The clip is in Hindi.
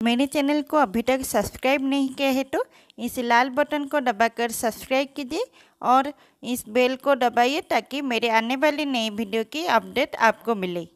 मेरे चैनल को अभी तक सब्सक्राइब नहीं किया है तो इस लाल बटन को दबाकर सब्सक्राइब कीजिए और इस बेल को दबाइए ताकि मेरे आने वाली नई वीडियो की अपडेट आपको मिले।